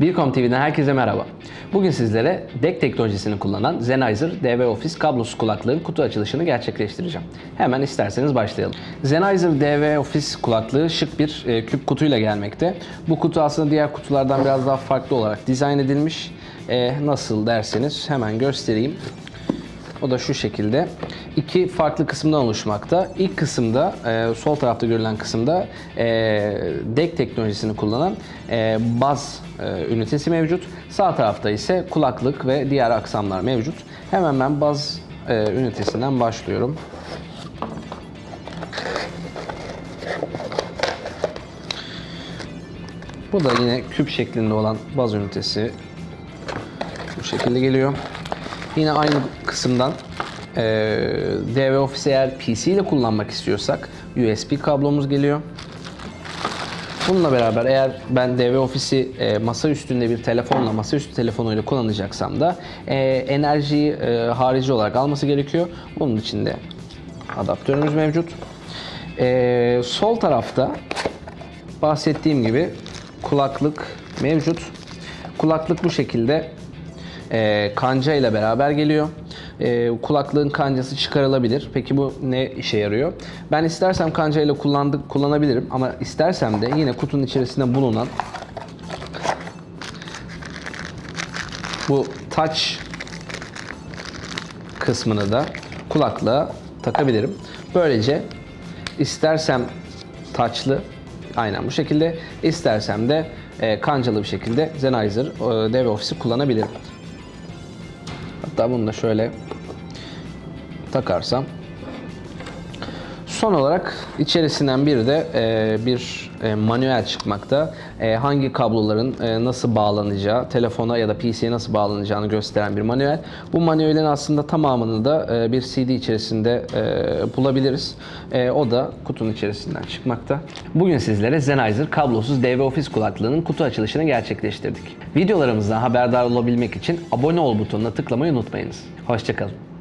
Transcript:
Bircom TV'den herkese merhaba. Bugün sizlere DEC teknolojisini kullanan Sennheiser DV Office kablosuz kulaklığın kutu açılışını gerçekleştireceğim. Hemen isterseniz başlayalım. Sennheiser DV Office kulaklığı şık bir e, küp kutuyla gelmekte. Bu kutu aslında diğer kutulardan biraz daha farklı olarak dizayn edilmiş. E, nasıl derseniz hemen göstereyim. O da şu şekilde. iki farklı kısımdan oluşmakta. İlk kısımda, e, sol tarafta görülen kısımda e, DEC teknolojisini kullanan e, baz e, ünitesi mevcut. Sağ tarafta ise kulaklık ve diğer aksamlar mevcut. Hemen ben baz e, ünitesinden başlıyorum. Bu da yine küp şeklinde olan baz ünitesi bu şekilde geliyor. Yine aynı kısımdan e, DV Office eğer PC ile kullanmak istiyorsak USB kablomuz geliyor. Bununla beraber eğer ben DV Office'i e, masa üstünde bir telefonla, masaüstü telefonuyla kullanacaksam da e, enerjiyi e, harici olarak alması gerekiyor. Bunun için de adaptörümüz mevcut. E, sol tarafta bahsettiğim gibi kulaklık mevcut. Kulaklık bu şekilde e, kanca ile beraber geliyor. E, kulaklığın kancası çıkarılabilir. Peki bu ne işe yarıyor? Ben istersem kanca ile kullanabilirim ama istersem de yine kutunun içerisinde bulunan bu touch kısmını da kulaklığa takabilirim. Böylece istersem taçlı aynen bu şekilde istersem de e, kancalı bir şekilde Sennheiser e, DV Office'i kullanabilirim. Hatta bunu da şöyle takarsam. Son olarak içerisinden bir de e, bir e, manuel çıkmakta. E, hangi kabloların e, nasıl bağlanacağı, telefona ya da PC'ye nasıl bağlanacağını gösteren bir manuel. Bu manuelin aslında tamamını da e, bir CD içerisinde e, bulabiliriz. E, o da kutunun içerisinden çıkmakta. Bugün sizlere Sennheiser kablosuz DV Office kulaklığının kutu açılışını gerçekleştirdik. Videolarımızdan haberdar olabilmek için abone ol butonuna tıklamayı unutmayınız. Hoşçakalın.